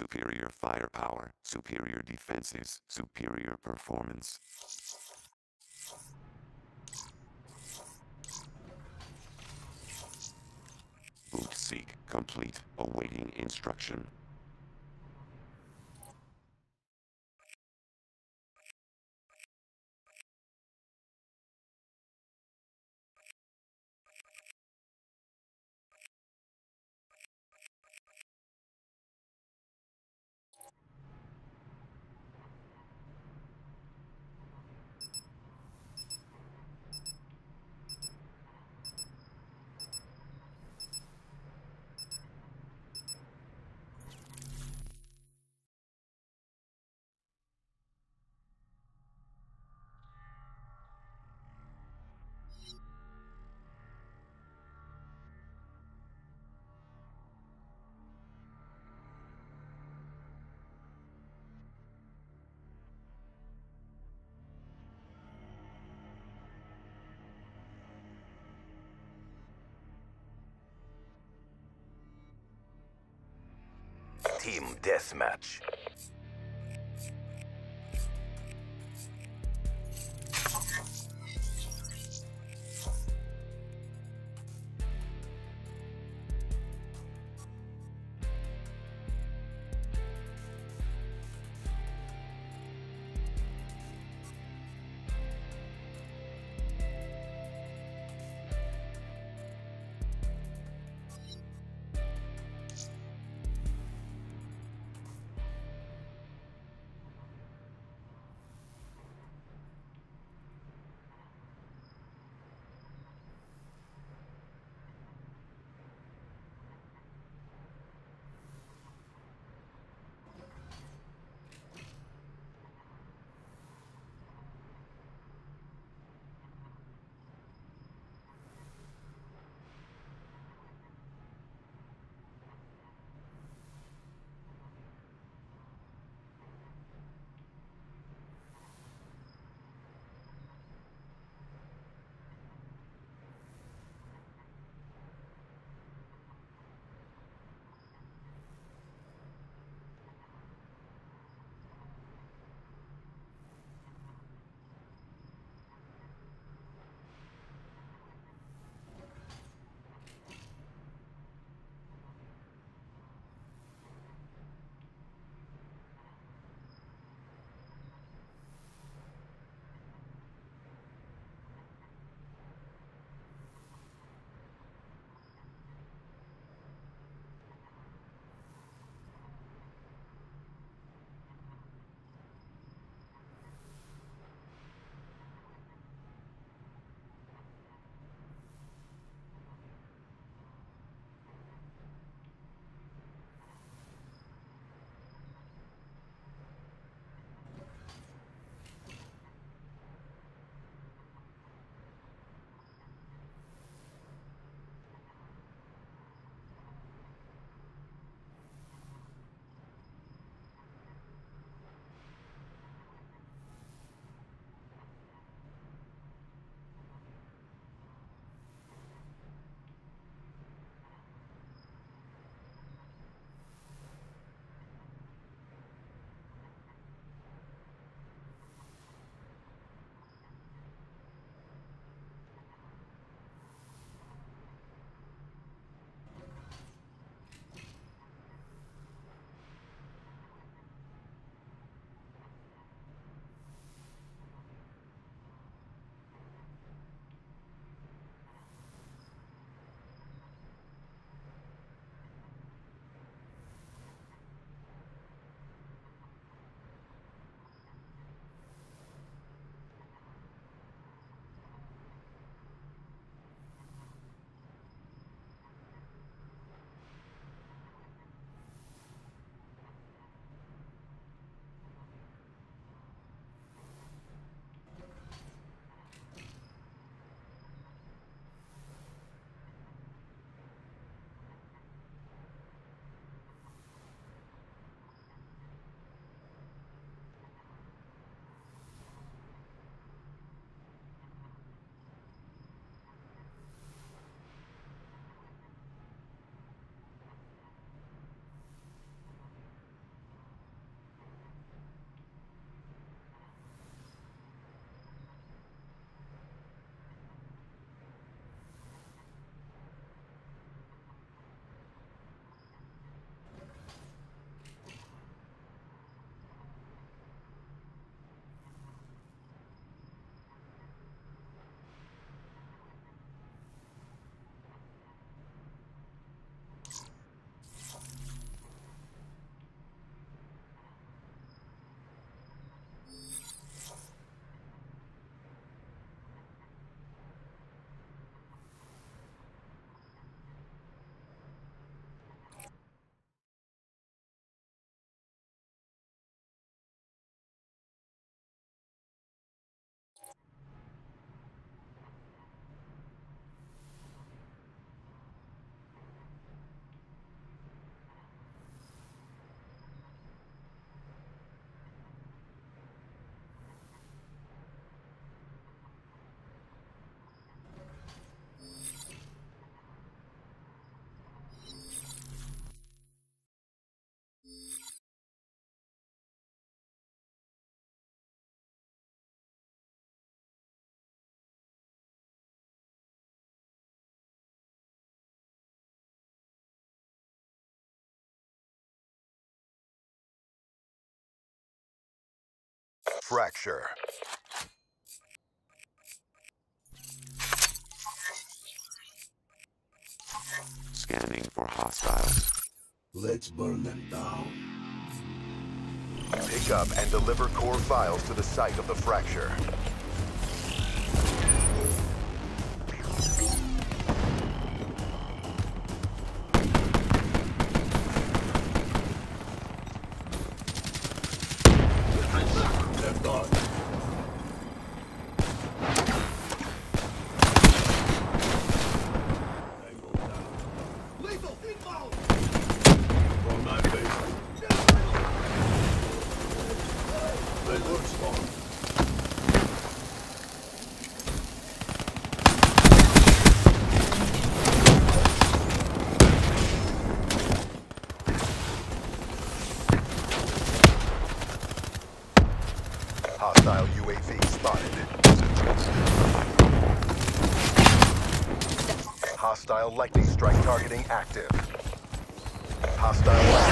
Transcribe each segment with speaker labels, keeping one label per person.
Speaker 1: superior firepower, superior defenses, superior performance. Boot seek complete, awaiting instruction.
Speaker 2: Team Deathmatch. Fracture.
Speaker 1: Scanning for hostiles.
Speaker 3: Let's burn them down.
Speaker 2: Pick up and deliver core files to the site of the fracture.
Speaker 3: Look spawn.
Speaker 2: Hostile UAV spotted. Lightning strike targeting active. Hostile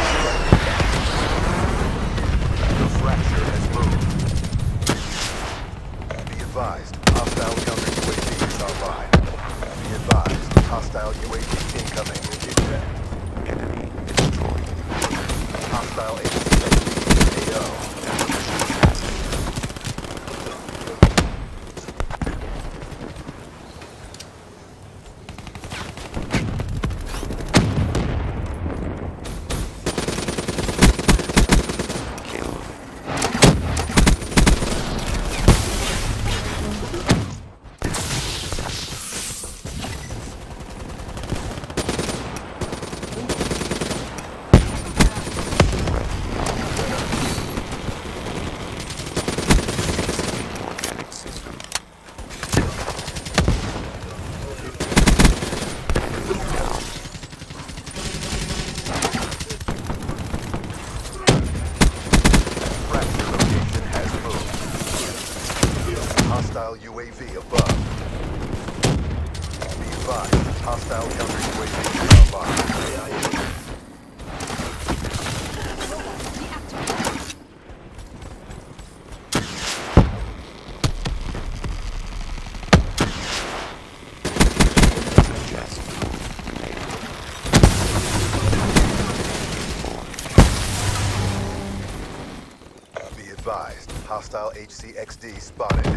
Speaker 2: HCXD spotted. Be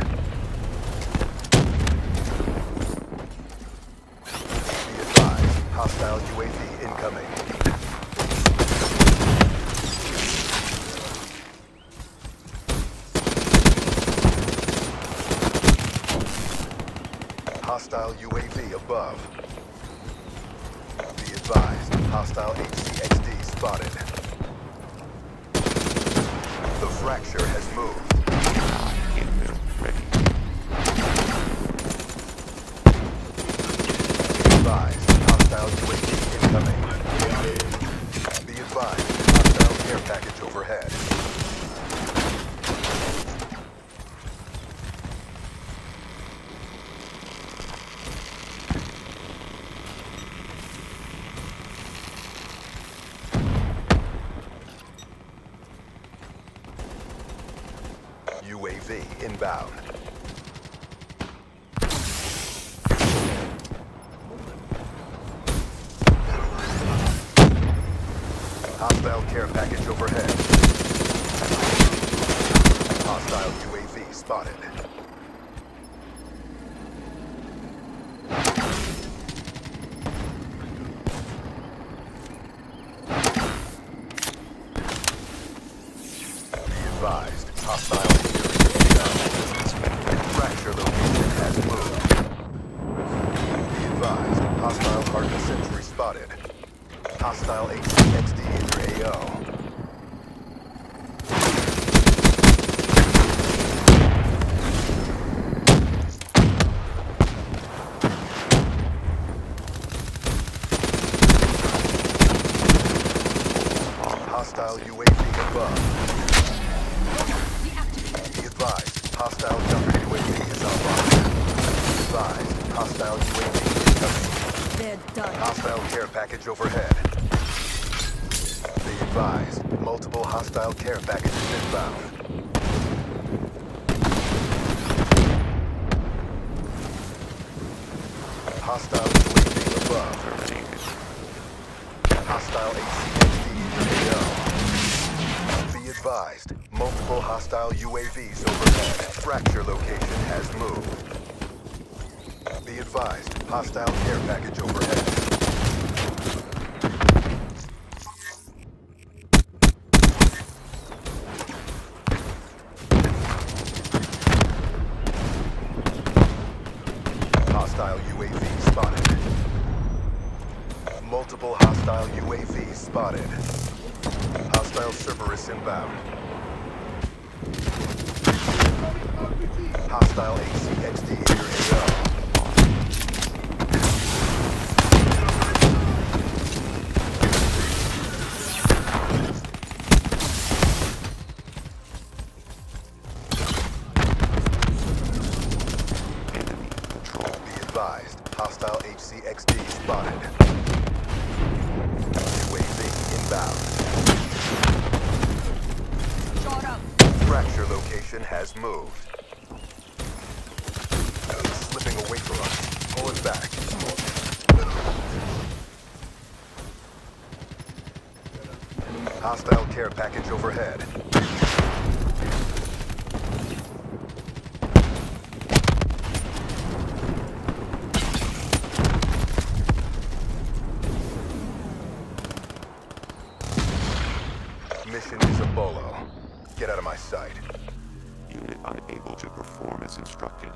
Speaker 2: advised, hostile UAV incoming. Hostile UAV above. Be advised, hostile HCXD spotted. The fracture has moved. Incoming. Be advised, hostile care package overhead. UAV inbound. Hostile care package overhead. Hostile UAV spotted. care package overhead. Be advised, multiple hostile care packages inbound. Hostile sleeping above. Hostile HCXD below. Be advised, multiple hostile UAVs overhead. Fracture location has moved. Be advised, hostile care package overhead. Has moved. Slipping away from us. Pull it back. Hostile care package overhead. Mission is a bolo. Get out of my sight.
Speaker 1: Unable to perform as instructed.